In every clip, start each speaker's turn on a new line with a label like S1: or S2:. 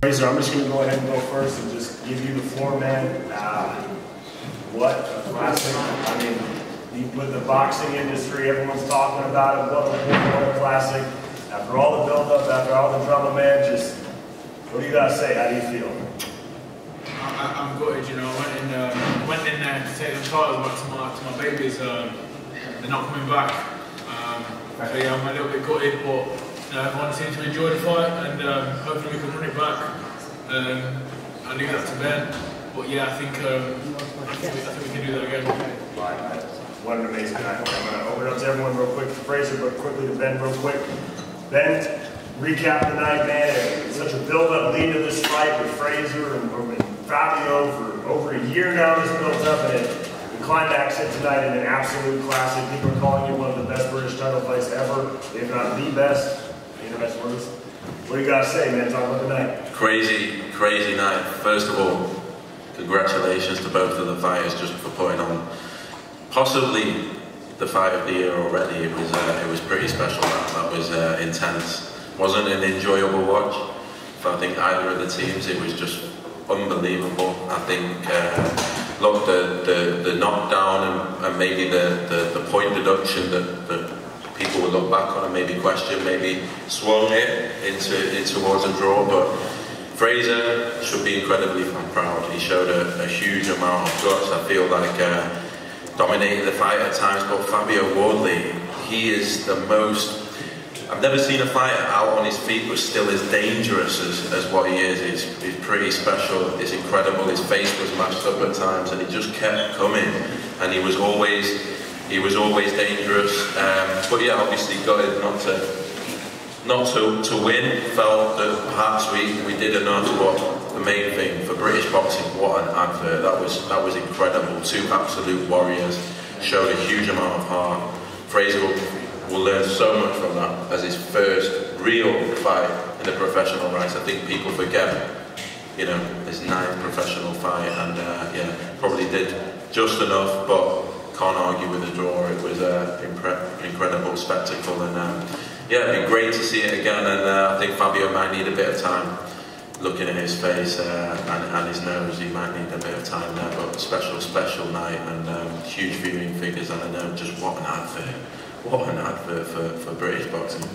S1: Frazer, I'm just going to go ahead and go first and just give you the floor, man. Uh, what a classic. I mean, with the boxing industry, everyone's talking about it. What a, classic. After all the build-up, after all the drama, man, just what do you got to say? How do you feel?
S2: I, am gutted, you know. I went in, um, went in there to take them titles back to my, to my babies. Um, they're not coming back. Um, so yeah, I'm a little bit gutted, but know, everyone seems to enjoy the fight, and um, hopefully we can run it back. Um, I leave that to Ben, but yeah, I think, um, I, think we, I think we can do that again.
S1: What an amazing night. I'm going to open it up to everyone real quick. Frazer, but quickly to Ben real quick. Ben, recap the night, man. Such a build-up lead to this fight with Frazer and, and Fabio for over a year now. This built up, and it, the climax hit tonight in an absolute classic. People are calling you one of the best British title fights ever, if not the best. Words. What do you to say, man? Talk about the night.
S3: Crazy, crazy night. First of all, congratulations to both of the fighters just for putting on possibly the fight of the year already. It was uh, it was pretty special. That, that was uh, intense. wasn't an enjoyable watch for I think either of the teams. It was just unbelievable. I think uh, look the, the the knockdown and, and maybe the, the, the point deduction that, that people will look back on and maybe question, maybe swung it into, into towards a draw. But Frazer should be incredibly proud. He showed a, a huge amount of guts. I feel like uh, dominated the fight at times. But Fabio Wardley, he is the most. I've never seen a fighter out on his feet but still as dangerous as, as what he is. He's, he's pretty special. He's incredible. His face was matched up at times, and he just kept coming. And he was always he was always dangerous. Um, but yeah, obviously got it not to not to, to win. Felt that perhaps we, we did enough. But the main thing for British boxing, what an advert! That was that was incredible. Two absolute warriors showed a huge amount of heart. Frazer will, will learn so much from that as his first real fight in the professional ranks. I think people forget, you know, his ninth professional fight, and uh, yeah, probably did just enough, but can't argue with the draw. It was an impre incredible spectacle, and um, yeah, it'd be great to see it again. And uh, I think Fabio might need a bit of time. Looking at his face uh, and, and, his nose, he might need a bit of time there. But special, special night and um, huge viewing figures, and I know just what an advert, what an advert for, for British boxing.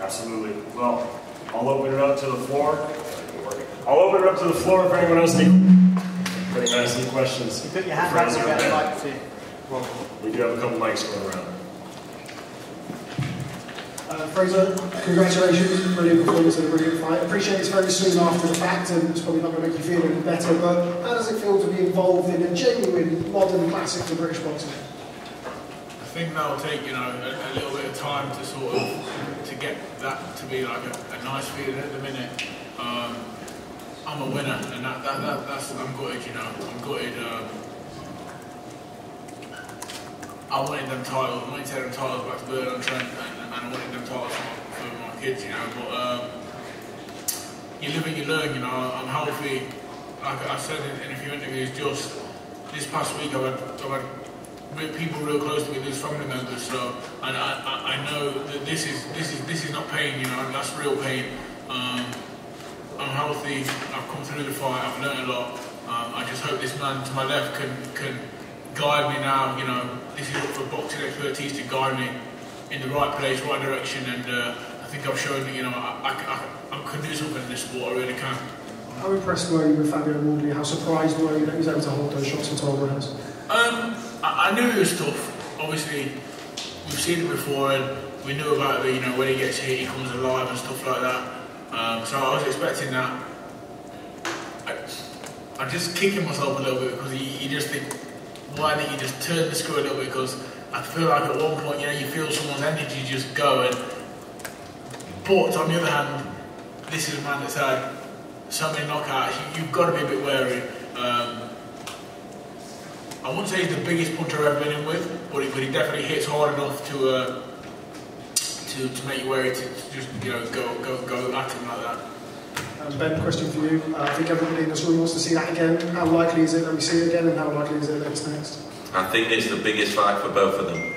S1: Absolutely. Well, I'll open it up to the floor. I'll open it up to the floor for anyone else needs any questions.
S4: You put your hand up, we'll get a mic to you.
S1: We do have a couple mics going around.
S5: Uh, Frazer, congratulations, brilliant performance and a brilliant fight. Appreciate it's very soon after the fact and it's probably not going to make you feel any better, but how does it feel to be involved in a genuine modern classic of British boxing?
S2: I think that will take, you know, a, a, little bit of time to sort of, to get that to be like a, a nice feeling at the minute. Um, I'm a winner and that, that, that, that's, I'm gutted, you know, I'm gutted. Um, I wanted them titles, I wanted to take them titles back to Burton on Trent and, and, I wanted them titles for, for my kids, you know, but um, you live and you learn, you know, I'm healthy, like I said in, in a few interviews, just this past week I've had, I've had people real close to me, lose family members, so and I, I, I, know that this is this is this is not pain, you know, that's real pain. Um, I'm healthy, I've come through the fight, I've learned a lot. Um, I just hope this man to my left can can guide me now, you know, this is for boxing expertise to guide me in the right place, right direction, and uh, I think I've shown, you know, I, I, I, can do something in this sport, I really can.
S5: How impressed were you with Fabio Wardley? How surprised were you that he was able to hold those shots for 12 rounds?
S2: Um, I, I knew it was tough. Obviously, we've seen it before, and we knew about it, you know, when he gets hit, he comes alive and stuff like that. Um, so I was expecting that. I, am just kicking myself a little bit because you, you just think, why didn't you just turn the screw a little bit? Because I feel like at one point, you know, you feel someone's energy just going. But on the other hand, this is a man that's had so many knockouts. You, have got to be a bit wary. Um, I wouldn't say he's the biggest puncher I've ever been in with, but he, but he definitely hits hard enough to uh, to, to make you wary to, to just you know go go go at him like that.
S5: Um, ben, question for you. Uh, I think everybody in this room wants to see that again. How likely is it that we see it again, and how likely is it that it's next?
S3: I think it's the biggest fight for both of them.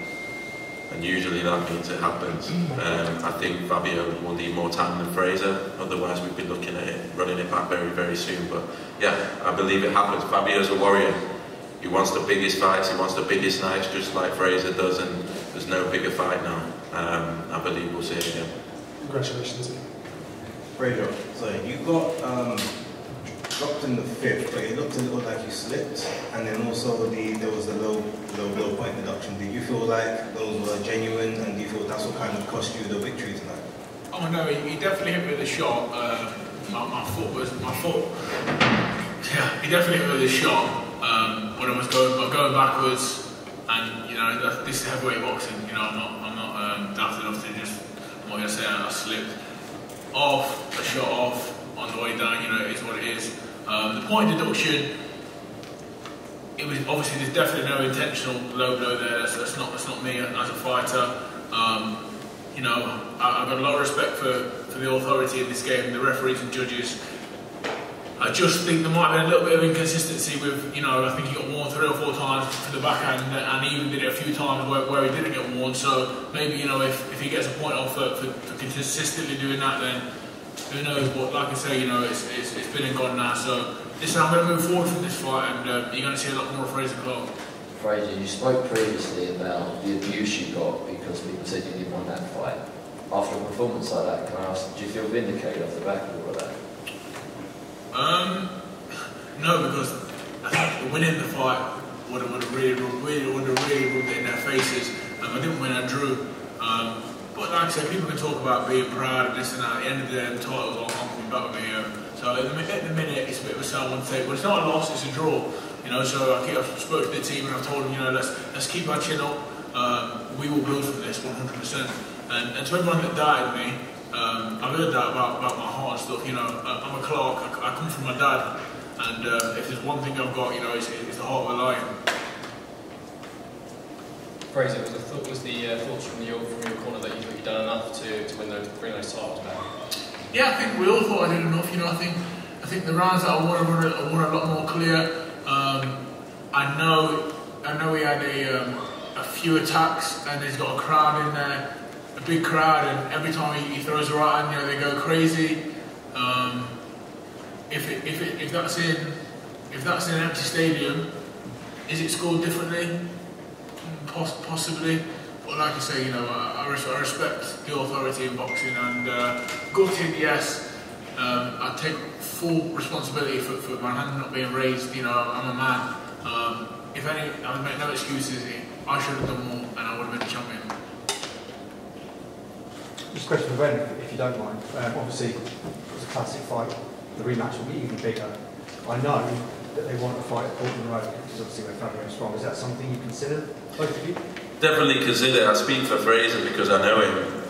S3: and usually that means it happens. Um, I think Fabio will need more time than Frazer, otherwise we'd be looking at it, running it back very, very soon. But yeah, I believe it happens. Fabio's a warrior. He wants the biggest fights, he wants the biggest nights, just like Frazer does, and there's no bigger fight now. Um, I believe we'll see it again.
S5: Congratulations.
S6: Frazer, so you got um, dropped in the fifth, but it looked a little like you slipped, and then also the there was a low low low point deduction. Did you feel like those were genuine, and do you feel that's what kind of cost you the victory tonight?
S2: Oh no, he, he definitely hit me with a shot. Uh, my, my foot was my foot. Yeah, he definitely hit me with a shot um, when I was going going backwards. And you know, this is heavyweight boxing. You know, I'm not I'm not um, daft enough to just. I'm say I, I slipped off a shot off on the way down. You know, it is what it is. Um, the point deduction. It was obviously there's definitely no intentional low blow there. That's, that's not that's not me as a fighter. Um, you know, I, I've got a lot of respect for, for the authority in this game, the referees and judges. I just think there might have been a little bit of inconsistency with, you know, I think he got warned three or four times for the backhand and he even did it a few times where, where he didn't get warned. So maybe, you know, if, if he gets a point off for, for, for consistently doing that, then who knows. But like I say, you know, it's, it's, it's been and gone now. So listen, I'm going to move forward from this fight and uh, you're going to see a lot more of Frazer Clarke.
S7: Frazer, you spoke previously about the abuse you got because people said you didn't want that fight. After a performance like that, can I ask, do you feel vindicated off the back of all of that?
S2: Um, no, because I think winning the fight would have, would really, really, would have really rubbed it in their faces. Um, I didn't win, I drew. Um, but like I said, people can talk about being proud of this and that. At the end of the day, the title's all coming back with me. So at the, minute, at the minute, it's a bit of a to take, but it's not a loss, it's a draw. You know, so I keep, I've spoken to the team and I've told them, you know, let's let's keep our chin up. Um, we will build from this 100%. And, and to everyone that doubted me, um, I've heard that about, about my heart and stuff. You know, I'm a Clarke. I, I come from my dad, and uh, if there's one thing I've got, you know, it's, it's the heart of a lion.
S8: Frazer, was the, thought, was the uh, thoughts from your from your corner that you thought you'd done enough to, to win those bring those titles back?
S2: Yeah, I think we all thought I did enough. You know, I think I think the rounds that I won, I won, a, I won a lot more clear. Um, I know I know he had a um, a few attacks, and he's got a crowd in there, a big crowd, and every time he, he throws a right hand, you know, they go crazy. Um, if it, if it, if that's in if that's in an empty stadium, is it scored differently? Poss- possibly. But like I say, you know, I, I, res- I respect the authority in boxing and uh, gutted, yes. Um, I take full responsibility for, for my hand not being raised. You know, I'm a man. Um, if any, I make no excuses. I should have done more, and I would have been a champion.
S9: Just a question for Ben, if you don't mind. Um, obviously, it was a classic fight. The rematch will be even bigger. I know that they want to fight Portman Road, which is obviously where Fabio's from. Is that something you consider, both of you?
S3: Definitely consider. I speak for Frazer because I know him.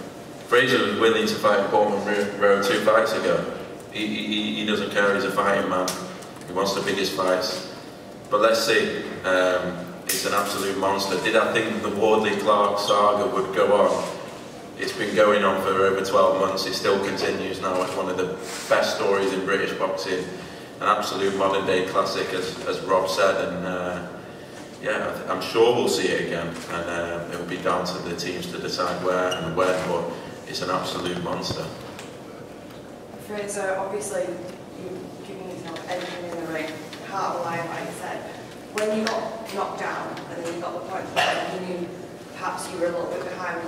S3: Frazer was willing to fight Portman Road two fights ago. He, he, he doesn't care. He's a fighting man. He wants the biggest fights. But let's see. Um, it's an absolute monster. Did I think the Wardley Clarke saga would go on? It's been going on for over 12 months. It still continues now. It's one of the best stories in British boxing. An absolute modern day classic, as, as Rob said. And uh, yeah, I'm sure we'll see it again. And uh, it will be down to the teams to decide where and when. But it's an absolute monster.
S10: Frazer, obviously, you've given yourself everything in the ring, heart of a lion, like you said. When you got knocked down and then you got the point you knew perhaps you were a little bit behind,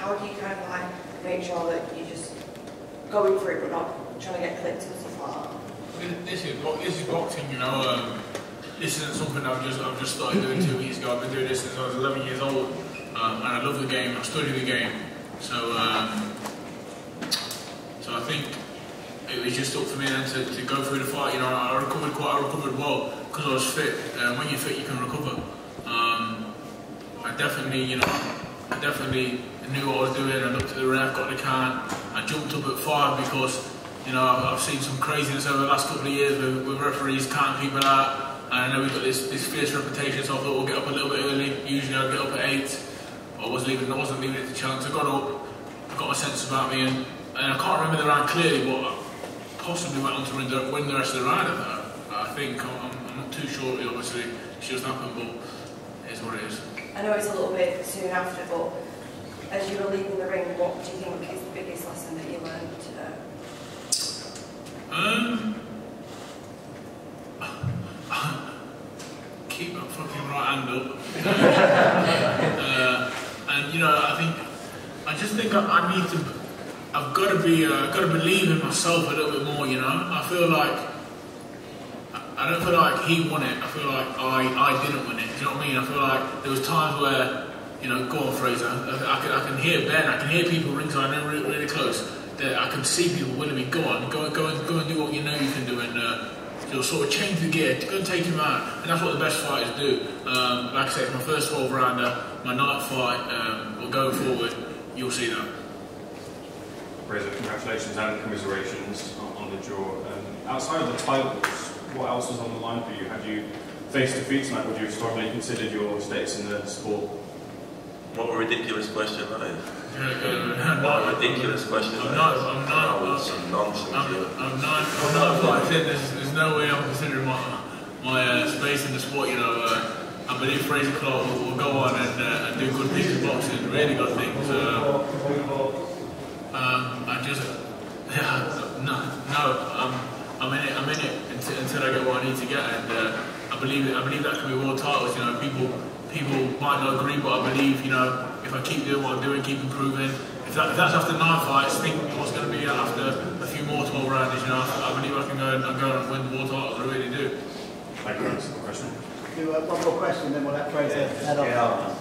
S10: how do you kind of like make sure that you're just going for it but not trying to get clipped and stuff like?
S2: This is this is boxing, you know. Um, this isn't something I've just I've just started doing two weeks ago. I've been doing this since I was 11 years old, um, and I love the game. I study the game, so um, so I think it was just up for me then to, to go through the fight. You know, I recovered quite, I recovered well because I was fit. And when you're fit, you can recover. Um, I definitely, you know, I definitely knew what I was doing. I looked at the ref, got the count. I jumped up at five because, you know, I've, seen some craziness over the last couple of years with, with referees counting people out. And I know we've got this, this fierce reputation, so I thought we'll get up a little bit early. Usually I'd get up at eight. I was leaving, I wasn't leaving it to chance. I got up, I got my sense about me, and, and I can't remember the round clearly, but possibly went on to win the, win the rest of the round. I think I'm, I'm, I'm not too sure. Obviously, it just happened, but it is what it is.
S10: I know it's a little bit soon after, but as you were leaving the ring, what do you think is the biggest lesson that you learned today?
S2: Um, keep my fucking right hand up. uh, and you know, I think, I just think I, I need to, I've got to be, uh, got to believe in myself a little bit more. You know, I feel like, I- don't feel like he won it. I feel like I, I didn't win it. Do you know what I mean? I feel like there was times where, you know, go on Frazer. I, can, I can hear Ben. I can hear people ringside. I know really, really close. That I can see people willing me. Go on, go, go, and go and do what you know you can do, and uh, you'll sort of change the gear. Go and take him out, and that's what the best fighters do. Um, like I said, my first 12 rounder, my night fight. Um, or going forward, you'll see that.
S11: Frazer, congratulations and commiserations on, on the draw. Um, outside of the titles, what else was on the line for you? Had you faced defeat tonight? Would you have strongly considered your status in the sport?
S3: What a ridiculous question that is. What a ridiculous question
S2: I'm not-
S3: is.
S2: I'm not-
S3: was some nonsense.
S2: I'm, I'm not, I'm not fighting. There's, there's no way I'm considering my, my uh, space in the sport. You know, uh, I believe Frazer Clarke will, will go on and, uh, and do good things in boxing, really good things. Uh, um, I just, no, no, I'm, I'm in it. I'm in it until, until I get what I need to get, and uh, I believe I believe that can be world titles. You know, people people might not agree, but I believe you know if I keep doing what I'm doing, keep improving. If, that, if that's after nine fights, think what's going to be after a few more 12 rounds. You know, I, I believe I can go and, and go and win the world titles. I really do.
S11: Thank you, Alex. Question?
S4: Do uh, one more question, then we'll let Frazer head on.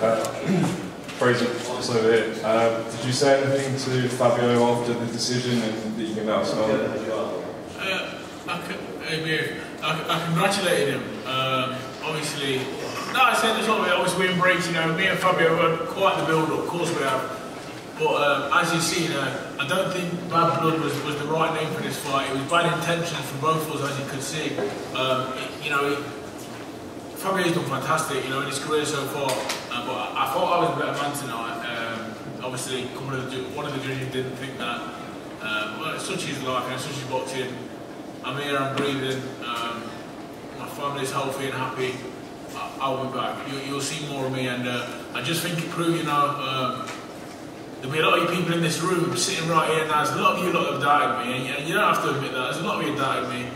S12: Uh, Frazer, it's over here. Um, did you say anything to Fabio after the decision and that you can now smell it?
S2: Uh, I, c- maybe I, I congratulated him. Um, obviously, no, I said this always. Obviously, we embrace. You know, me and Fabio had quite the build-up. Of course, we have. But um, as you see, you know, I don't think bad blood was, was the right name for this fight. It was bad intentions from both of us, as you could see. Um, it- you know, it, Fabio's done fantastic, you know, in his career so far. Uh, but I, I thought I was a better man tonight. Um, obviously, a one of the judges didn't think that. Um, well, such is life, and such is boxing. I'm here, I'm breathing. Um, my family's healthy and happy. I'll be back. You, you'll see more of me, and uh, I just think it proved, you know, um, there'll be a lot of you people in this room sitting right here now. There's a lot of you lot have doubted me, and you, don't have to admit that. There's a lot of you doubted me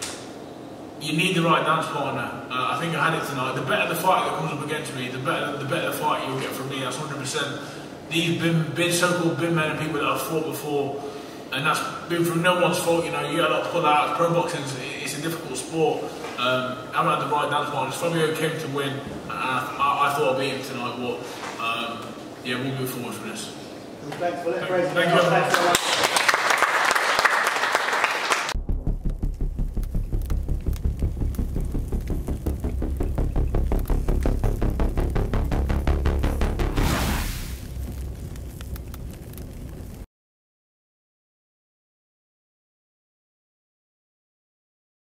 S2: you need the right dance partner. Uh, I think I had it tonight. The better the fight that comes up against me, the better the better the fight you'll get from me. That's 100%. These bin, bin so-called bin men and people that I've fought before, and that's been from no one's fault. You know, you get a lot of pull-outs. Pro boxing it's a difficult sport. Um, I haven't had the right dance partners. Fabio came to win, and I, I, thought I'd beat him tonight. But um, yeah, we'll move forward from this.
S4: Thanks for let Frazer
S2: Thank you.
S4: Thanks very much.